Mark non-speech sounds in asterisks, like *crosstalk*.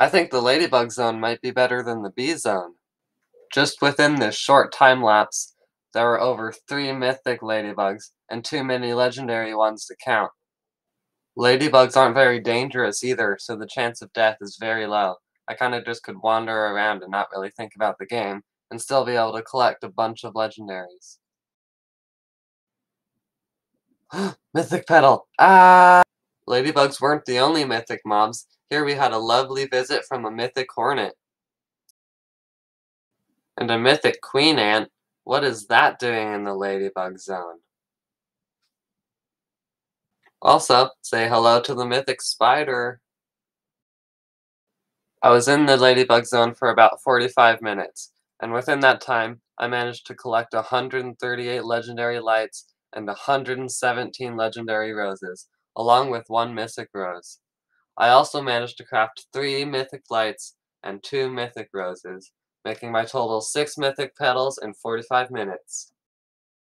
I think the Ladybug Zone might be better than the Bee Zone. Just within this short time lapse, there were over three mythic ladybugs, and too many legendary ones to count. Ladybugs aren't very dangerous either, so the chance of death is very low. I kinda just could wander around and not really think about the game, and still be able to collect a bunch of legendaries. *gasps* mythic Petal! Ah! Ladybugs weren't the only mythic mobs. Here we had a lovely visit from a mythic hornet. And a mythic queen ant. What is that doing in the ladybug zone? Also, say hello to the mythic spider. I was in the ladybug zone for about 45 minutes, and within that time, I managed to collect 138 legendary lights and 117 legendary roses, along with one mythic rose. I also managed to craft 3 mythic lights and 2 mythic roses, making my total 6 mythic petals in 45 minutes.